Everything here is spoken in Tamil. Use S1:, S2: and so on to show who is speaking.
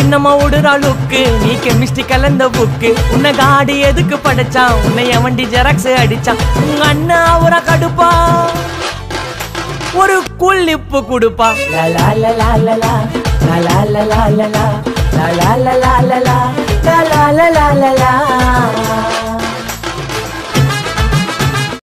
S1: என்னமா ஓடுறா லுக்கு நீ கெமிஸ்ட்ரி கலந்த புக்கு உன்னை காடி எதுக்கு படைச்சான் உன்னை வண்டி ஜெராக்ஸ் அடிச்சான் உங்க அண்ணா அவரா கடுப்பா ஒரு குள்ளிப்பு கொடுப்பா லலா லலா லலா லலா லலா லலா லலா லலா லலா லலா லலா லலா